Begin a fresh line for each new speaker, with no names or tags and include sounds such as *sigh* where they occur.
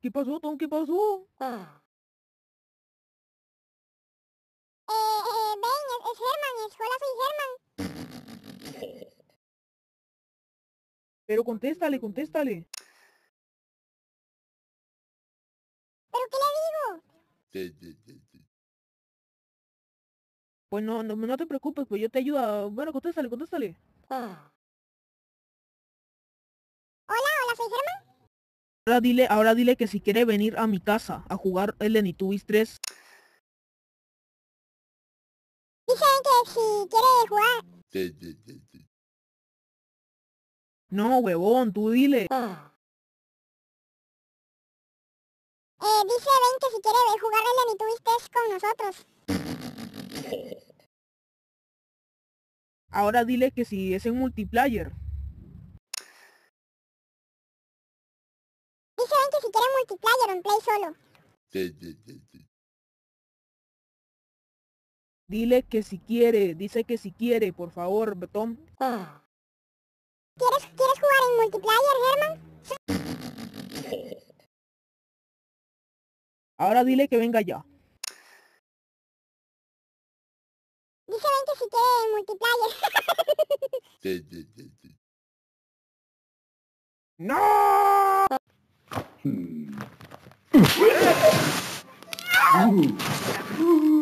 ¿Qué pasó, Tom? ¿Qué pasó?
Eh, eh, ven, es, es Herman, es, hola, soy Herman.
Pero contéstale, contéstale.
¿Pero qué le digo?
Pues no, no, no te preocupes, pues yo te ayudo. Bueno, contéstale, contéstale.
Soy Herman.
Ahora dile, ahora dile que si quiere venir a mi casa a jugar el Enitubis 3.
Dicen que si quiere jugar.
No, huevón, tú dile.
Eh, dice Ben que si quiere jugar el Anitubis 3 con nosotros.
Ahora dile que si es en multiplayer.
Que si quiere multiplayer o en play solo.
Dile que si quiere, dice que si quiere, por favor, Tom.
¿Quieres, ¿Quieres jugar en multiplayer, Herman? *laughs*
Ahora dile que venga ya.
Dice Ben que si quiere multiplayer. *laughs*
¡No!
Hmm. Ooh. Ooh. Ooh.